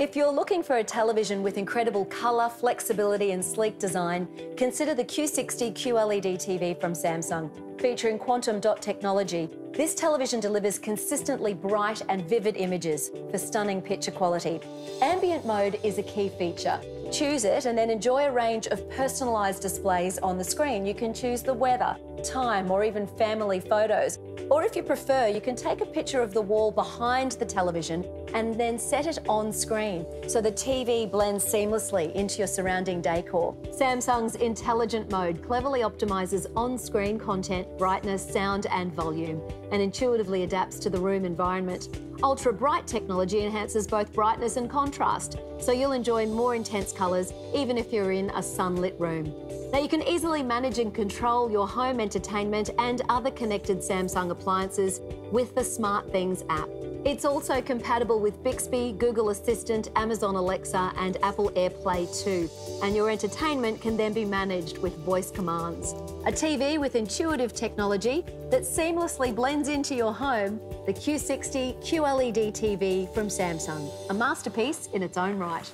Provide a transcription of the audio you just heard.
If you're looking for a television with incredible colour, flexibility, and sleek design, consider the Q60 QLED TV from Samsung. Featuring quantum dot technology, this television delivers consistently bright and vivid images for stunning picture quality. Ambient mode is a key feature. Choose it and then enjoy a range of personalised displays on the screen. You can choose the weather, time, or even family photos. Or if you prefer, you can take a picture of the wall behind the television and then set it on screen so the TV blends seamlessly into your surrounding decor. Samsung's intelligent mode cleverly optimises on screen content, brightness, sound, and volume, and intuitively adapts to the room environment. Ultra bright technology enhances both brightness and contrast, so you'll enjoy more intense colours even if you're in a sunlit room. Now, you can easily manage and control your home entertainment and other connected Samsung appliances with the SmartThings app. It's also compatible with Bixby, Google Assistant, Amazon Alexa, and Apple AirPlay 2. And your entertainment can then be managed with voice commands. A TV with intuitive technology that seamlessly blends into your home, the Q60 QLED TV from Samsung. A masterpiece in its own right.